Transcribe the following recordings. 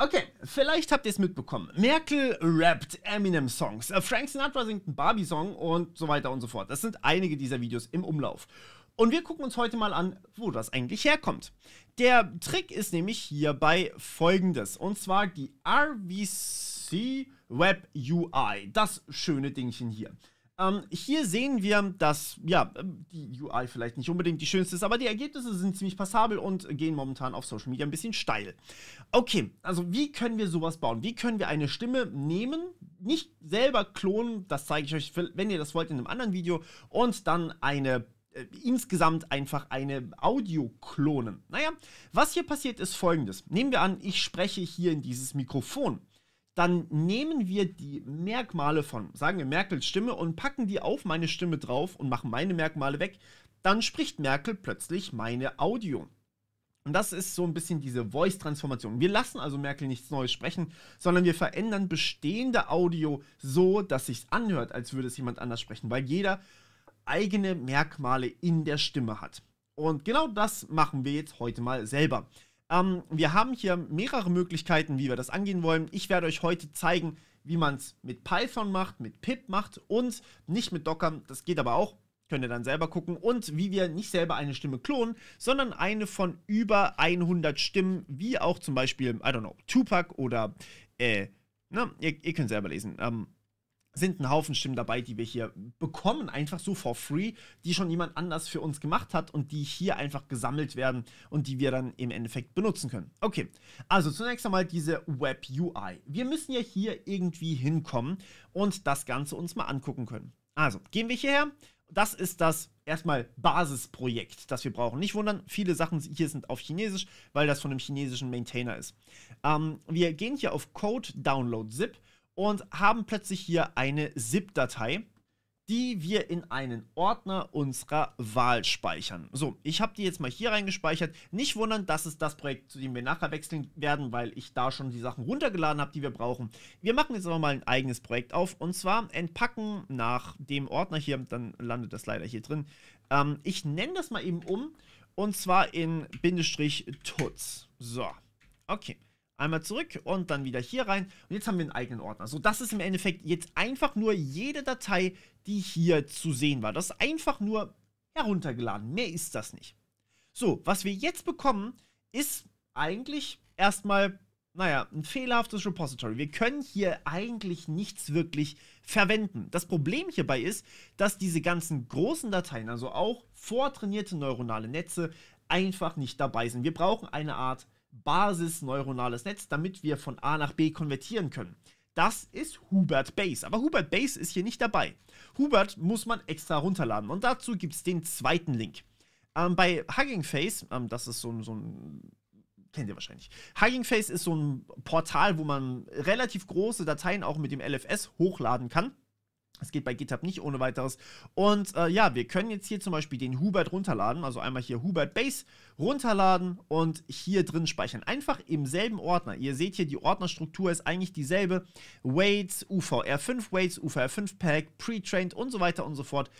Okay, vielleicht habt ihr es mitbekommen. Merkel rappt Eminem-Songs, äh, Frank Sinatra singt einen Barbie-Song und so weiter und so fort. Das sind einige dieser Videos im Umlauf. Und wir gucken uns heute mal an, wo das eigentlich herkommt. Der Trick ist nämlich hierbei folgendes. Und zwar die RVC Web UI. Das schöne Dingchen hier. Ähm, hier sehen wir, dass ja, die UI vielleicht nicht unbedingt die schönste ist, aber die Ergebnisse sind ziemlich passabel und gehen momentan auf Social Media ein bisschen steil. Okay, also wie können wir sowas bauen? Wie können wir eine Stimme nehmen, nicht selber klonen, das zeige ich euch, wenn ihr das wollt, in einem anderen Video, und dann eine äh, insgesamt einfach eine Audio klonen. Naja, was hier passiert ist folgendes. Nehmen wir an, ich spreche hier in dieses Mikrofon dann nehmen wir die Merkmale von, sagen wir Merkels Stimme und packen die auf meine Stimme drauf und machen meine Merkmale weg, dann spricht Merkel plötzlich meine Audio. Und das ist so ein bisschen diese Voice-Transformation. Wir lassen also Merkel nichts Neues sprechen, sondern wir verändern bestehende Audio so, dass sich anhört, als würde es jemand anders sprechen, weil jeder eigene Merkmale in der Stimme hat. Und genau das machen wir jetzt heute mal selber. Ähm, wir haben hier mehrere Möglichkeiten, wie wir das angehen wollen. Ich werde euch heute zeigen, wie man es mit Python macht, mit Pip macht und nicht mit Docker. Das geht aber auch. Könnt ihr dann selber gucken. Und wie wir nicht selber eine Stimme klonen, sondern eine von über 100 Stimmen, wie auch zum Beispiel, I don't know, Tupac oder, äh, na, ihr, ihr könnt selber lesen. Ähm, sind ein Haufen Stimmen dabei, die wir hier bekommen, einfach so for free, die schon jemand anders für uns gemacht hat und die hier einfach gesammelt werden und die wir dann im Endeffekt benutzen können. Okay, also zunächst einmal diese Web UI. Wir müssen ja hier irgendwie hinkommen und das Ganze uns mal angucken können. Also, gehen wir hierher. Das ist das erstmal Basisprojekt, das wir brauchen. Nicht wundern, viele Sachen hier sind auf Chinesisch, weil das von einem chinesischen Maintainer ist. Ähm, wir gehen hier auf Code Download Zip und haben plötzlich hier eine ZIP-Datei, die wir in einen Ordner unserer Wahl speichern. So, ich habe die jetzt mal hier reingespeichert. Nicht wundern, das ist das Projekt, zu dem wir nachher wechseln werden, weil ich da schon die Sachen runtergeladen habe, die wir brauchen. Wir machen jetzt aber mal ein eigenes Projekt auf und zwar entpacken nach dem Ordner hier, dann landet das leider hier drin. Ähm, ich nenne das mal eben um und zwar in Bindestrich tuts. So, okay. Einmal zurück und dann wieder hier rein. Und jetzt haben wir einen eigenen Ordner. So, das ist im Endeffekt jetzt einfach nur jede Datei, die hier zu sehen war. Das ist einfach nur heruntergeladen. Mehr ist das nicht. So, was wir jetzt bekommen, ist eigentlich erstmal, naja, ein fehlerhaftes Repository. Wir können hier eigentlich nichts wirklich verwenden. Das Problem hierbei ist, dass diese ganzen großen Dateien, also auch vortrainierte neuronale Netze, einfach nicht dabei sind. Wir brauchen eine Art Basis-neuronales Netz, damit wir von A nach B konvertieren können. Das ist Hubert Base. Aber Hubert Base ist hier nicht dabei. Hubert muss man extra runterladen. Und dazu gibt es den zweiten Link. Ähm, bei Hugging Face, ähm, das ist so, so ein kennt ihr wahrscheinlich. Hugging Face ist so ein Portal, wo man relativ große Dateien auch mit dem LFS hochladen kann. Es geht bei GitHub nicht ohne weiteres. Und äh, ja, wir können jetzt hier zum Beispiel den Hubert runterladen. Also einmal hier Hubert Base runterladen und hier drin speichern. Einfach im selben Ordner. Ihr seht hier, die Ordnerstruktur ist eigentlich dieselbe. Weights, UVR5 Weights, UVR5 Pack, Pre-Trained und so weiter und so fort.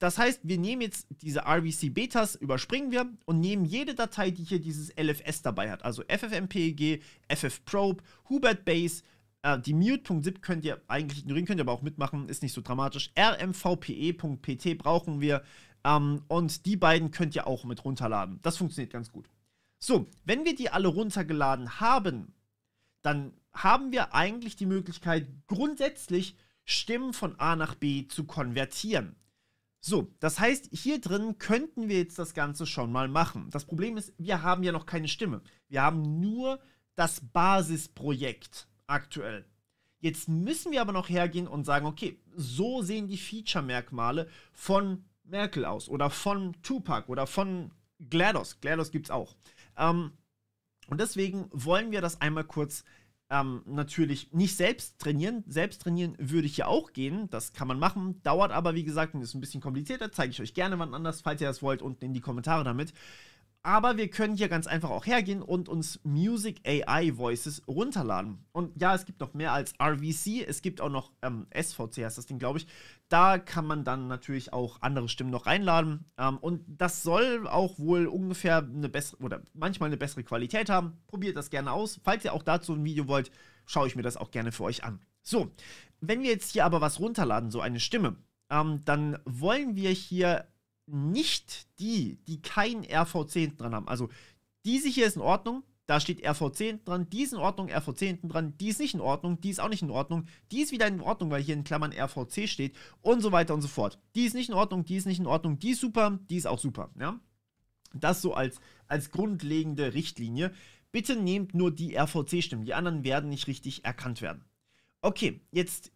Das heißt, wir nehmen jetzt diese RVC Betas, überspringen wir und nehmen jede Datei, die hier dieses LFS dabei hat. Also FFmpeg, FFprobe, Hubert Base, äh, die mute.zip könnt ihr eigentlich ignorieren, könnt ihr aber auch mitmachen, ist nicht so dramatisch. rmvpe.pt brauchen wir ähm, und die beiden könnt ihr auch mit runterladen. Das funktioniert ganz gut. So, wenn wir die alle runtergeladen haben, dann haben wir eigentlich die Möglichkeit, grundsätzlich Stimmen von A nach B zu konvertieren. So, das heißt, hier drin könnten wir jetzt das Ganze schon mal machen. Das Problem ist, wir haben ja noch keine Stimme. Wir haben nur das Basisprojekt aktuell. Jetzt müssen wir aber noch hergehen und sagen, okay, so sehen die Feature-Merkmale von Merkel aus oder von Tupac oder von GLaDOS. GLaDOS gibt es auch. Ähm, und deswegen wollen wir das einmal kurz ähm, natürlich nicht selbst trainieren. Selbst trainieren würde ich ja auch gehen. Das kann man machen. Dauert aber, wie gesagt, ist ein bisschen komplizierter. Zeige ich euch gerne wann anders, falls ihr das wollt, unten in die Kommentare damit. Aber wir können hier ganz einfach auch hergehen und uns Music AI Voices runterladen. Und ja, es gibt noch mehr als RVC. Es gibt auch noch ähm, SVC, heißt das Ding, glaube ich. Da kann man dann natürlich auch andere Stimmen noch reinladen. Ähm, und das soll auch wohl ungefähr eine bessere oder manchmal eine bessere Qualität haben. Probiert das gerne aus. Falls ihr auch dazu ein Video wollt, schaue ich mir das auch gerne für euch an. So, wenn wir jetzt hier aber was runterladen, so eine Stimme, ähm, dann wollen wir hier nicht die, die kein RV10 dran haben. Also diese hier ist in Ordnung, da steht RV10 dran, die ist in Ordnung, RV10 dran, die ist nicht in Ordnung, die ist auch nicht in Ordnung, die ist wieder in Ordnung, weil hier in Klammern RVC steht und so weiter und so fort. Die ist nicht in Ordnung, die ist nicht in Ordnung, die ist super, die ist auch super, ja. Das so als, als grundlegende Richtlinie. Bitte nehmt nur die RVC-Stimmen, die anderen werden nicht richtig erkannt werden. Okay, jetzt,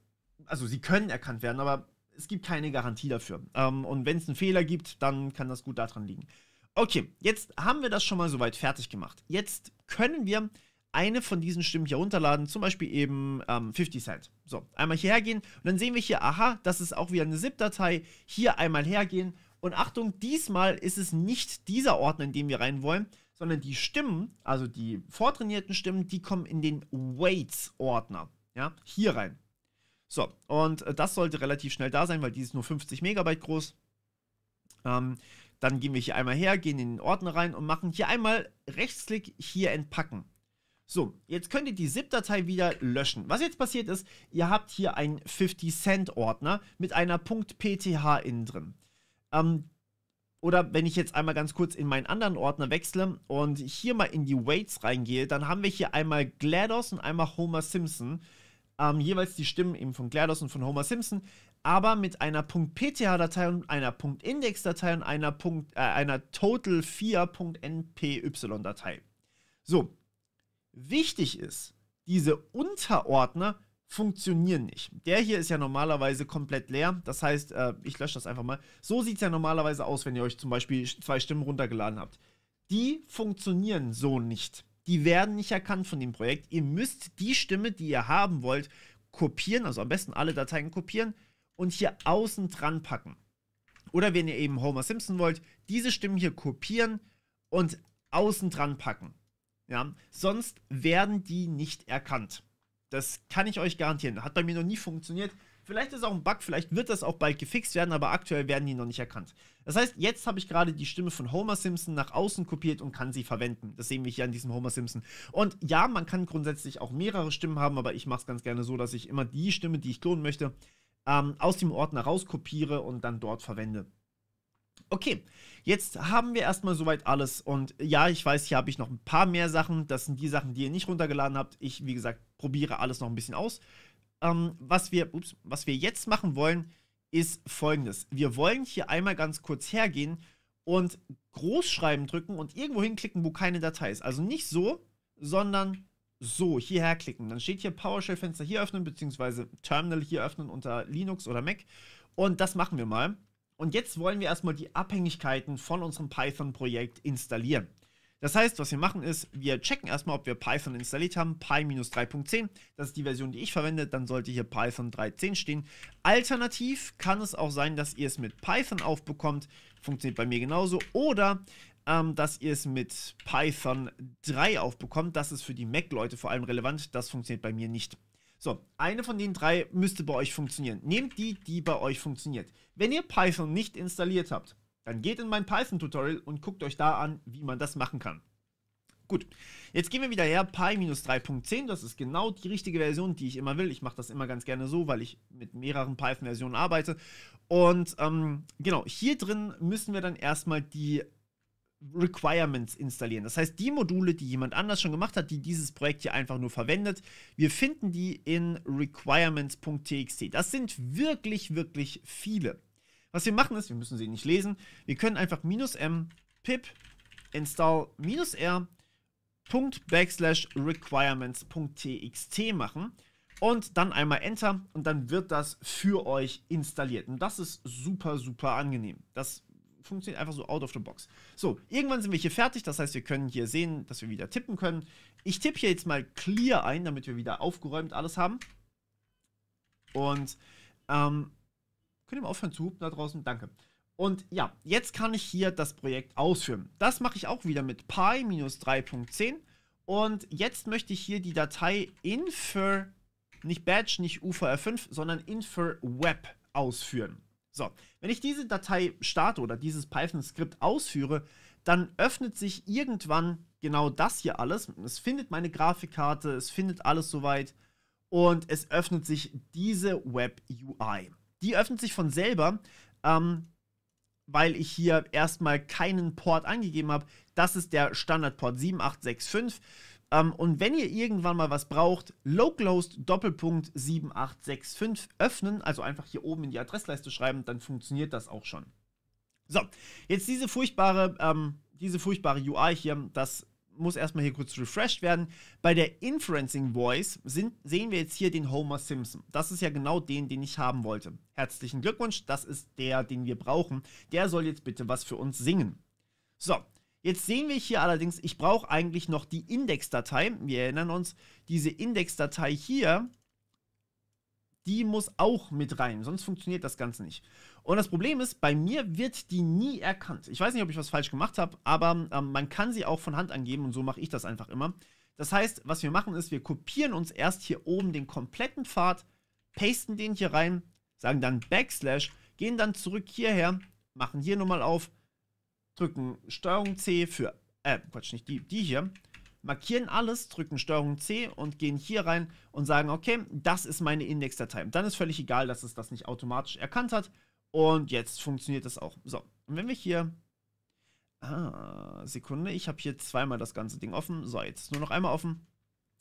also sie können erkannt werden, aber es gibt keine Garantie dafür. Ähm, und wenn es einen Fehler gibt, dann kann das gut daran liegen. Okay, jetzt haben wir das schon mal soweit fertig gemacht. Jetzt können wir eine von diesen Stimmen hier runterladen, zum Beispiel eben ähm, 50 Cent. So, einmal hierher gehen und dann sehen wir hier, aha, das ist auch wieder eine ZIP-Datei. Hier einmal hergehen und Achtung, diesmal ist es nicht dieser Ordner, in den wir rein wollen, sondern die Stimmen, also die vortrainierten Stimmen, die kommen in den Weights-Ordner. Ja, hier rein. So, und äh, das sollte relativ schnell da sein, weil die ist nur 50 Megabyte groß. Ähm, dann gehen wir hier einmal her, gehen in den Ordner rein und machen hier einmal Rechtsklick, hier entpacken. So, jetzt könnt ihr die ZIP-Datei wieder löschen. Was jetzt passiert ist, ihr habt hier einen 50-Cent-Ordner mit einer .pth innen drin. Ähm, oder wenn ich jetzt einmal ganz kurz in meinen anderen Ordner wechsle und hier mal in die Weights reingehe, dann haben wir hier einmal GLaDOS und einmal Homer Simpson ähm, jeweils die Stimmen eben von GLaDOS und von Homer Simpson, aber mit einer .pth-Datei und einer .index-Datei und einer, äh, einer total4.npy-Datei. So, wichtig ist, diese Unterordner funktionieren nicht. Der hier ist ja normalerweise komplett leer. Das heißt, äh, ich lösche das einfach mal. So sieht es ja normalerweise aus, wenn ihr euch zum Beispiel zwei Stimmen runtergeladen habt. Die funktionieren so nicht die werden nicht erkannt von dem Projekt. Ihr müsst die Stimme, die ihr haben wollt, kopieren, also am besten alle Dateien kopieren und hier außen dran packen. Oder wenn ihr eben Homer Simpson wollt, diese Stimmen hier kopieren und außen dran packen. Ja, sonst werden die nicht erkannt. Das kann ich euch garantieren. Hat bei mir noch nie funktioniert. Vielleicht ist auch ein Bug, vielleicht wird das auch bald gefixt werden, aber aktuell werden die noch nicht erkannt. Das heißt, jetzt habe ich gerade die Stimme von Homer Simpson nach außen kopiert und kann sie verwenden. Das sehen wir hier an diesem Homer Simpson. Und ja, man kann grundsätzlich auch mehrere Stimmen haben, aber ich mache es ganz gerne so, dass ich immer die Stimme, die ich klonen möchte, ähm, aus dem Ordner rauskopiere und dann dort verwende. Okay, jetzt haben wir erstmal soweit alles. Und ja, ich weiß, hier habe ich noch ein paar mehr Sachen. Das sind die Sachen, die ihr nicht runtergeladen habt. Ich, wie gesagt, probiere alles noch ein bisschen aus ähm, was, wir, ups, was wir jetzt machen wollen, ist folgendes. Wir wollen hier einmal ganz kurz hergehen und Großschreiben drücken und irgendwo hinklicken, wo keine Datei ist. Also nicht so, sondern so, hierher klicken. Dann steht hier PowerShell-Fenster hier öffnen, beziehungsweise Terminal hier öffnen unter Linux oder Mac. Und das machen wir mal. Und jetzt wollen wir erstmal die Abhängigkeiten von unserem Python-Projekt installieren. Das heißt, was wir machen ist, wir checken erstmal, ob wir Python installiert haben, Py-3.10. Das ist die Version, die ich verwende. Dann sollte hier Python 3.10 stehen. Alternativ kann es auch sein, dass ihr es mit Python aufbekommt. Funktioniert bei mir genauso. Oder ähm, dass ihr es mit Python 3 aufbekommt. Das ist für die Mac-Leute vor allem relevant. Das funktioniert bei mir nicht. So, eine von den drei müsste bei euch funktionieren. Nehmt die, die bei euch funktioniert. Wenn ihr Python nicht installiert habt, dann geht in mein Python-Tutorial und guckt euch da an, wie man das machen kann. Gut, jetzt gehen wir wieder her, Pi-3.10, das ist genau die richtige Version, die ich immer will. Ich mache das immer ganz gerne so, weil ich mit mehreren Python-Versionen arbeite. Und ähm, genau, hier drin müssen wir dann erstmal die Requirements installieren. Das heißt, die Module, die jemand anders schon gemacht hat, die dieses Projekt hier einfach nur verwendet, wir finden die in requirements.txt. Das sind wirklich, wirklich viele. Was wir machen ist, wir müssen sie nicht lesen, wir können einfach minus m pip install minus r backslash requirements.txt machen und dann einmal Enter und dann wird das für euch installiert. Und das ist super, super angenehm. Das funktioniert einfach so out of the box. So, irgendwann sind wir hier fertig, das heißt, wir können hier sehen, dass wir wieder tippen können. Ich tippe hier jetzt mal clear ein, damit wir wieder aufgeräumt alles haben. Und ähm, Könnt ihr mal aufhören zu hupen da draußen? Danke. Und ja, jetzt kann ich hier das Projekt ausführen. Das mache ich auch wieder mit pi-3.10. Und jetzt möchte ich hier die Datei infer, nicht Badge, nicht UVR5, sondern infer web ausführen. So, wenn ich diese Datei starte oder dieses Python-Skript ausführe, dann öffnet sich irgendwann genau das hier alles. Es findet meine Grafikkarte, es findet alles soweit und es öffnet sich diese Web UI. Die öffnet sich von selber, ähm, weil ich hier erstmal keinen Port angegeben habe. Das ist der Standardport 7865. Ähm, und wenn ihr irgendwann mal was braucht, localhost Doppelpunkt 7865 öffnen, also einfach hier oben in die Adressleiste schreiben, dann funktioniert das auch schon. So, jetzt diese furchtbare, ähm, diese furchtbare UI hier, das muss erstmal hier kurz refreshed werden. Bei der Inferencing Voice sind, sehen wir jetzt hier den Homer Simpson. Das ist ja genau den, den ich haben wollte. Herzlichen Glückwunsch, das ist der, den wir brauchen. Der soll jetzt bitte was für uns singen. So, Jetzt sehen wir hier allerdings, ich brauche eigentlich noch die Indexdatei. Wir erinnern uns, diese Indexdatei hier, die muss auch mit rein, sonst funktioniert das Ganze nicht. Und das Problem ist, bei mir wird die nie erkannt. Ich weiß nicht, ob ich was falsch gemacht habe, aber ähm, man kann sie auch von Hand angeben und so mache ich das einfach immer. Das heißt, was wir machen ist, wir kopieren uns erst hier oben den kompletten Pfad, pasten den hier rein, sagen dann Backslash, gehen dann zurück hierher, machen hier nochmal auf, drücken Steuerung C für, äh, Quatsch, nicht die, die hier, markieren alles, drücken Steuerung C und gehen hier rein und sagen, okay, das ist meine Indexdatei. Dann ist völlig egal, dass es das nicht automatisch erkannt hat. Und jetzt funktioniert das auch. So, und wenn wir hier, ah, Sekunde, ich habe hier zweimal das ganze Ding offen. So, jetzt nur noch einmal offen.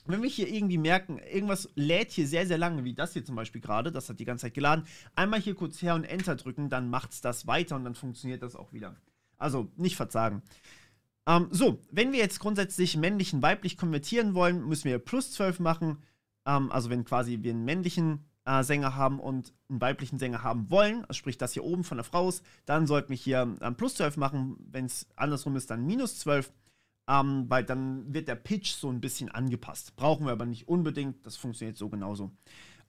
Wenn wir hier irgendwie merken, irgendwas lädt hier sehr, sehr lange, wie das hier zum Beispiel gerade, das hat die ganze Zeit geladen, einmal hier kurz her und Enter drücken, dann macht es das weiter und dann funktioniert das auch wieder. Also nicht verzagen. Ähm, so, wenn wir jetzt grundsätzlich männlichen weiblich konvertieren wollen, müssen wir plus 12 machen. Ähm, also wenn quasi wir einen männlichen äh, Sänger haben und einen weiblichen Sänger haben wollen, also sprich das hier oben von der Frau ist, dann sollten wir hier ähm, plus 12 machen. Wenn es andersrum ist, dann minus 12. Ähm, weil dann wird der Pitch so ein bisschen angepasst. Brauchen wir aber nicht unbedingt. Das funktioniert so genauso.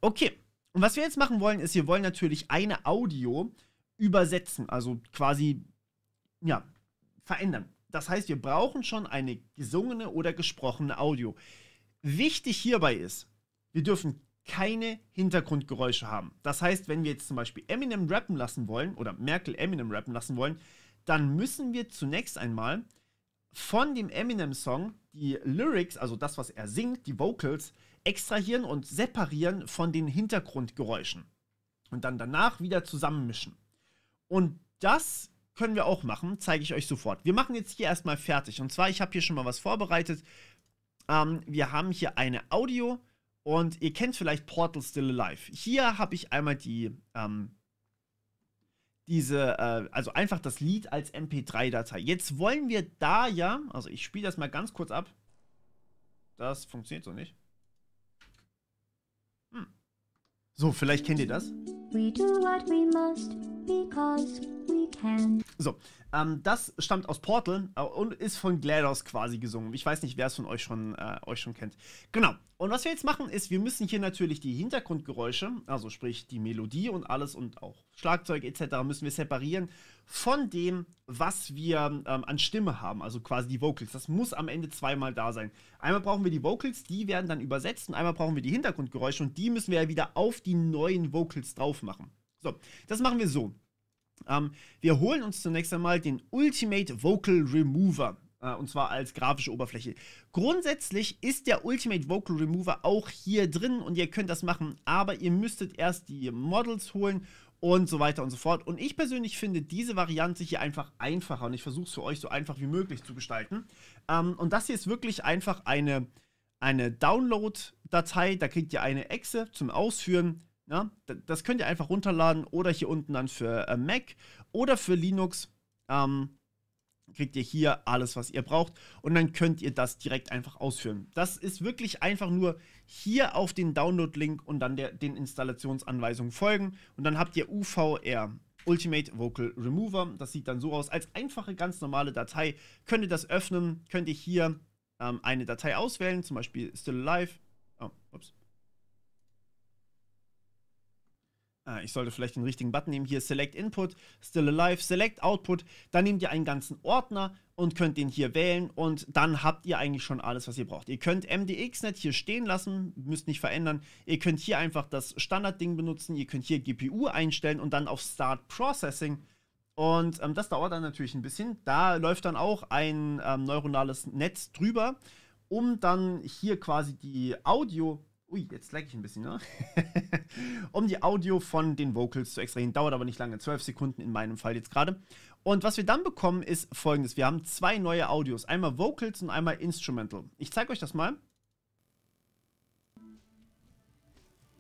Okay. Und was wir jetzt machen wollen, ist, wir wollen natürlich eine Audio übersetzen. Also quasi ja, verändern. Das heißt, wir brauchen schon eine gesungene oder gesprochene Audio. Wichtig hierbei ist, wir dürfen keine Hintergrundgeräusche haben. Das heißt, wenn wir jetzt zum Beispiel Eminem rappen lassen wollen oder Merkel Eminem rappen lassen wollen, dann müssen wir zunächst einmal von dem Eminem-Song die Lyrics, also das, was er singt, die Vocals, extrahieren und separieren von den Hintergrundgeräuschen. Und dann danach wieder zusammenmischen. Und das können wir auch machen, zeige ich euch sofort. Wir machen jetzt hier erstmal fertig. Und zwar, ich habe hier schon mal was vorbereitet. Ähm, wir haben hier eine Audio und ihr kennt vielleicht Portal Still Alive. Hier habe ich einmal die, ähm, diese, äh, also einfach das Lied als MP3-Datei. Jetzt wollen wir da ja, also ich spiele das mal ganz kurz ab. Das funktioniert so nicht. Hm. So, vielleicht kennt ihr das. We do what we must because. So, ähm, das stammt aus Portal äh, und ist von GLaDOS quasi gesungen. Ich weiß nicht, wer es von euch schon, äh, euch schon kennt. Genau. Und was wir jetzt machen, ist, wir müssen hier natürlich die Hintergrundgeräusche, also sprich die Melodie und alles und auch Schlagzeug etc., müssen wir separieren von dem, was wir ähm, an Stimme haben, also quasi die Vocals. Das muss am Ende zweimal da sein. Einmal brauchen wir die Vocals, die werden dann übersetzt und einmal brauchen wir die Hintergrundgeräusche und die müssen wir ja wieder auf die neuen Vocals drauf machen. So, das machen wir so. Ähm, wir holen uns zunächst einmal den Ultimate Vocal Remover. Äh, und zwar als grafische Oberfläche. Grundsätzlich ist der Ultimate Vocal Remover auch hier drin und ihr könnt das machen, aber ihr müsstet erst die Models holen und so weiter und so fort. Und ich persönlich finde diese Variante hier einfach einfacher und ich versuche es für euch so einfach wie möglich zu gestalten. Ähm, und das hier ist wirklich einfach eine, eine Download-Datei. Da kriegt ihr eine Exe zum Ausführen ja, das könnt ihr einfach runterladen oder hier unten dann für äh, Mac oder für Linux. Ähm, kriegt ihr hier alles, was ihr braucht und dann könnt ihr das direkt einfach ausführen. Das ist wirklich einfach nur hier auf den Download-Link und dann der, den Installationsanweisungen folgen und dann habt ihr UVR. Ultimate Vocal Remover. Das sieht dann so aus. Als einfache, ganz normale Datei könnt ihr das öffnen. Könnt ihr hier ähm, eine Datei auswählen, zum Beispiel Still Alive. Oh, ups. Ah, ich sollte vielleicht den richtigen Button nehmen. Hier Select Input, Still Alive, Select Output. Dann nehmt ihr einen ganzen Ordner und könnt den hier wählen und dann habt ihr eigentlich schon alles, was ihr braucht. Ihr könnt MDXNet hier stehen lassen, müsst nicht verändern. Ihr könnt hier einfach das Standardding benutzen. Ihr könnt hier GPU einstellen und dann auf Start Processing. Und ähm, das dauert dann natürlich ein bisschen. Da läuft dann auch ein ähm, neuronales Netz drüber, um dann hier quasi die Audio Ui, jetzt lag ich ein bisschen, ne? um die Audio von den Vocals zu extrahieren. Dauert aber nicht lange, 12 Sekunden in meinem Fall jetzt gerade. Und was wir dann bekommen, ist folgendes. Wir haben zwei neue Audios. Einmal Vocals und einmal Instrumental. Ich zeige euch das mal.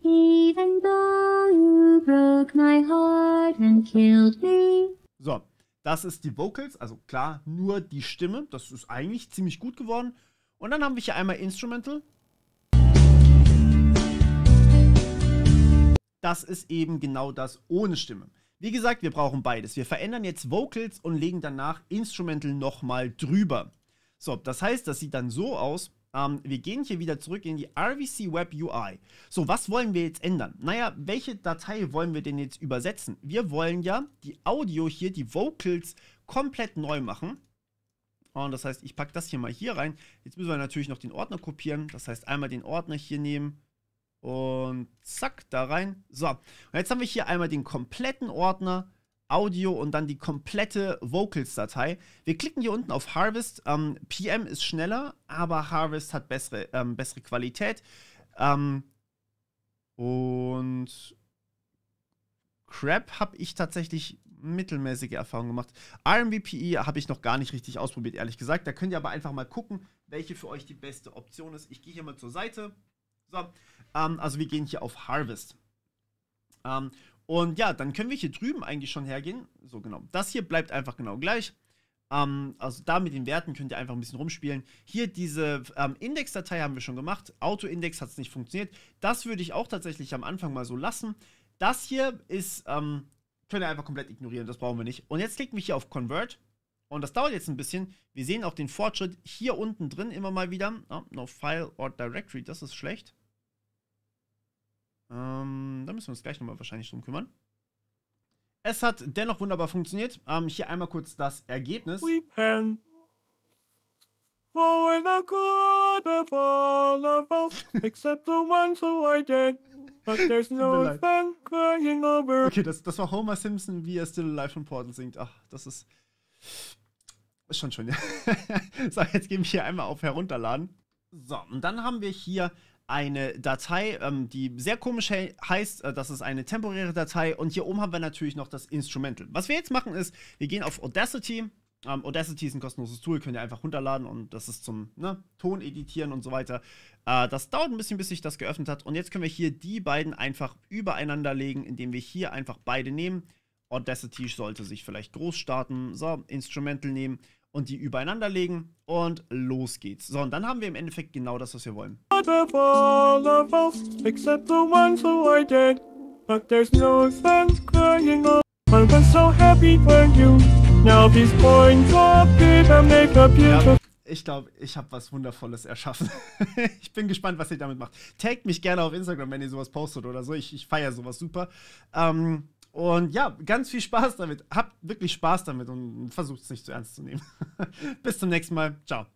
Even though you broke my heart and killed me. So, das ist die Vocals, also klar, nur die Stimme. Das ist eigentlich ziemlich gut geworden. Und dann haben wir hier einmal Instrumental. Das ist eben genau das ohne Stimme. Wie gesagt, wir brauchen beides. Wir verändern jetzt Vocals und legen danach Instrumental nochmal drüber. So, das heißt, das sieht dann so aus. Ähm, wir gehen hier wieder zurück in die RVC Web UI. So, was wollen wir jetzt ändern? Naja, welche Datei wollen wir denn jetzt übersetzen? Wir wollen ja die Audio hier, die Vocals, komplett neu machen. Und das heißt, ich packe das hier mal hier rein. Jetzt müssen wir natürlich noch den Ordner kopieren. Das heißt, einmal den Ordner hier nehmen, und zack, da rein. So, und jetzt haben wir hier einmal den kompletten Ordner, Audio und dann die komplette Vocals-Datei. Wir klicken hier unten auf Harvest. Ähm, PM ist schneller, aber Harvest hat bessere, ähm, bessere Qualität. Ähm, und Crap habe ich tatsächlich mittelmäßige Erfahrungen gemacht. RMVPE habe ich noch gar nicht richtig ausprobiert, ehrlich gesagt. Da könnt ihr aber einfach mal gucken, welche für euch die beste Option ist. Ich gehe hier mal zur Seite. So, ähm, also wir gehen hier auf Harvest. Ähm, und ja, dann können wir hier drüben eigentlich schon hergehen. So genau. Das hier bleibt einfach genau gleich. Ähm, also da mit den Werten könnt ihr einfach ein bisschen rumspielen. Hier diese ähm, Index-Datei haben wir schon gemacht. Auto-Index hat es nicht funktioniert. Das würde ich auch tatsächlich am Anfang mal so lassen. Das hier ist, ähm, könnt ihr einfach komplett ignorieren. Das brauchen wir nicht. Und jetzt klicken wir hier auf Convert. Und das dauert jetzt ein bisschen. Wir sehen auch den Fortschritt hier unten drin immer mal wieder. Oh, no File or Directory, das ist schlecht. Ähm, da müssen wir uns gleich nochmal wahrscheinlich drum kümmern. Es hat dennoch wunderbar funktioniert. Ähm, hier einmal kurz das Ergebnis. We can for the good of all of us, except the ones who I did. But there's no fun crying over. Okay, das, das war Homer Simpson, wie er Still Alive von Portal singt. Ach, das ist. Ist schon schön, ja. so, jetzt gehen wir hier einmal auf Herunterladen. So, und dann haben wir hier eine Datei, ähm, die sehr komisch he heißt. Äh, das ist eine temporäre Datei. Und hier oben haben wir natürlich noch das Instrumental. Was wir jetzt machen ist, wir gehen auf Audacity. Ähm, Audacity ist ein kostenloses Tool, könnt ihr einfach runterladen und das ist zum ne, Ton editieren und so weiter. Äh, das dauert ein bisschen, bis sich das geöffnet hat. Und jetzt können wir hier die beiden einfach übereinander legen, indem wir hier einfach beide nehmen. Audacity sollte sich vielleicht groß starten. So, Instrumental nehmen und die übereinander legen und los geht's. So, und dann haben wir im Endeffekt genau das, was wir wollen. ich glaube, ich habe was Wundervolles erschaffen. ich bin gespannt, was ihr damit macht. Taggt mich gerne auf Instagram, wenn ihr sowas postet oder so. Ich, ich feiere sowas super. Ähm, und ja, ganz viel Spaß damit. Habt wirklich Spaß damit und versucht es nicht zu ernst zu nehmen. Bis zum nächsten Mal. Ciao.